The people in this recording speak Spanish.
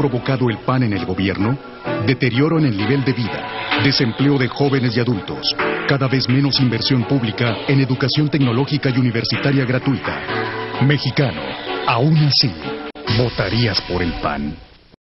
provocado el PAN en el gobierno? Deterioro en el nivel de vida, desempleo de jóvenes y adultos, cada vez menos inversión pública en educación tecnológica y universitaria gratuita. Mexicano, aún así, votarías por el PAN.